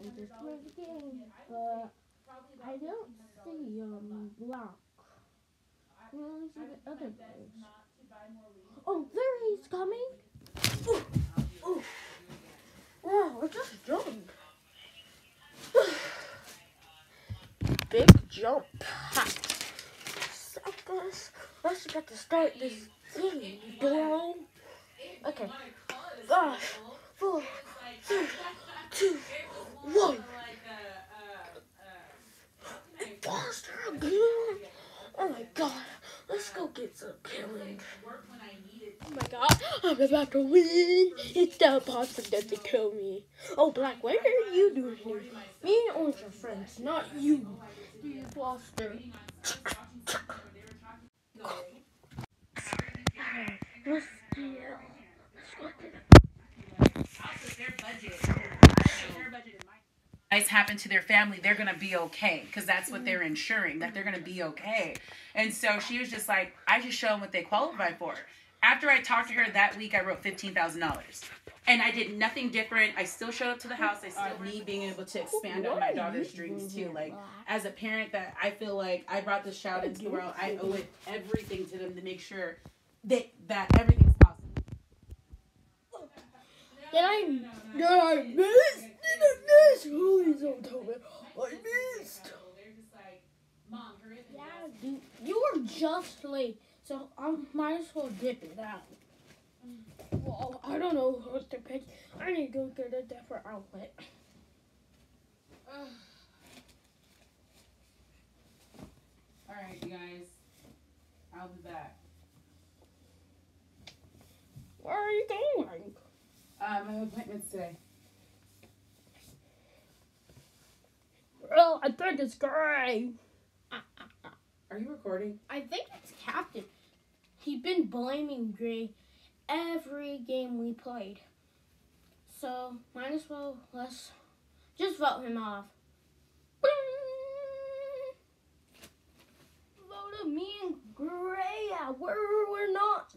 just play the game. But I don't see um Block. I only see the other players. Oh, there he's coming. Ooh, ooh. Wow, I just jumped. Big jump. Ha. Guys, let's get to start this game, bro. Okay. Two, one. Again. Oh my god. Let's go get some killing. Oh my god. I'm about to win. It's the imposter that to kill me. Oh, Black, what are you doing here? Me and Orange are friends, not you. The imposter. Let's do Let's go to happen to their family, they're gonna be okay because that's what they're ensuring that they're gonna be okay. And so she was just like, I just show them what they qualify for. After I talked to her that week, I wrote fifteen thousand dollars, and I did nothing different. I still showed up to the house. I still me being able to expand on my daughter's dreams too. Like as a parent, that I feel like I brought this child into the world. I owe it everything to them to make sure that that everything's possible. Did I, did I miss? Did I miss? Please don't tell me I missed. Yeah, dude, you were just late, so I might as well dip it out. Well, I don't know what to pick. I need to go get a different outfit. All right, you guys, I'll be back. Where are you going? Um, I have appointments today. Well, I think it's great. Are you recording? I think it's Captain. He's been blaming Gray every game we played. So, might as well, let's just vote him off. Voted me and Gray out. We're, we're not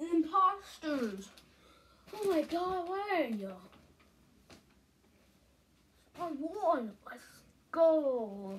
imposters. Oh my god, where are you? Won. Let's go.